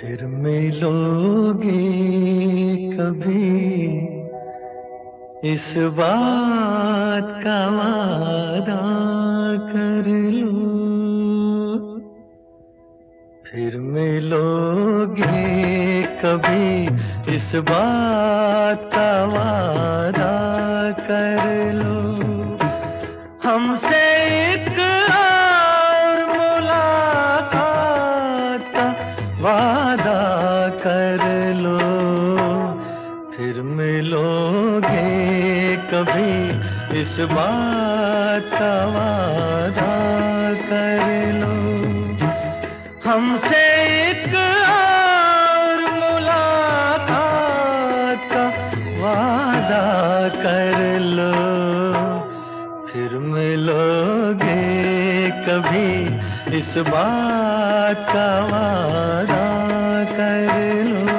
फिर मिलोगे कभी। इस बात का वादा कर लो। फिर मिलोगे कभी। इस बात का वादा कर लो। हमसे इतना मिलोगे कभी इस बात का वादा कर लो। हमसे एक और मुलाकात का वादा कर लो। फिर मिलोगे कभी इस बात का वादा कर लो।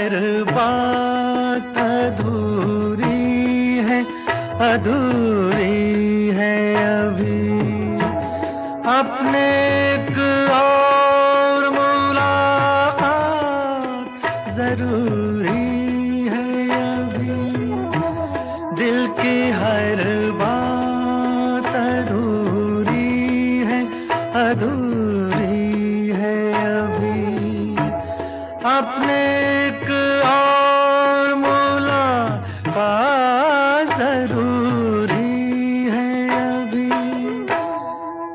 हर बात अधूरी है अधूरी है अभी। अपने एक और मुलाकात ज़रूरी है अभी। दिल की हर बात अधूरी है, अधूरी अपने एक और मुलाकात ज़रूरी है अभी।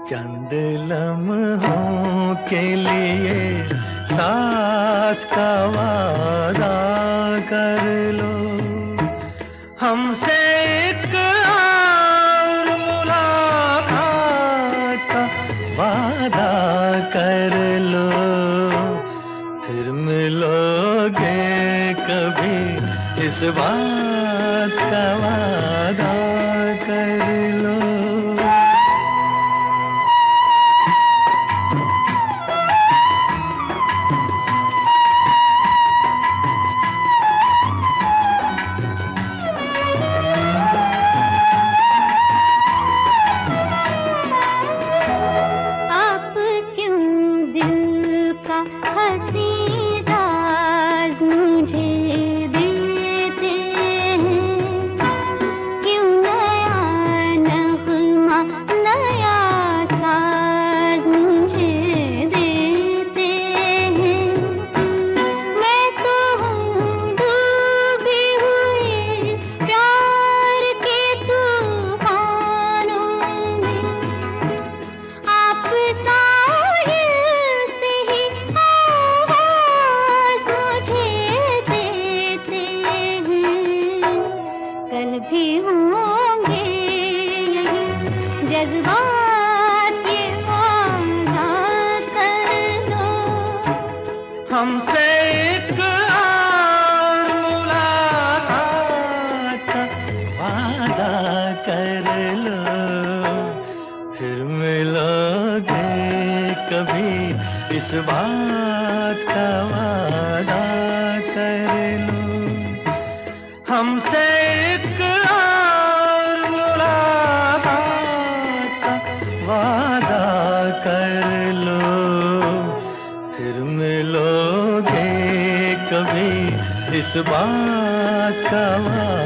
चंद लम्हों के लिए साथ का वादा कर लो। हमसे इस बात का वादा कर लो वादा कर लो। फिर मिलोगे कभी इस बात का वादा कर लो। हमसे एक और मुलाकात का वादा कर लो। फिर मिलोगे कभी इस बात का वादा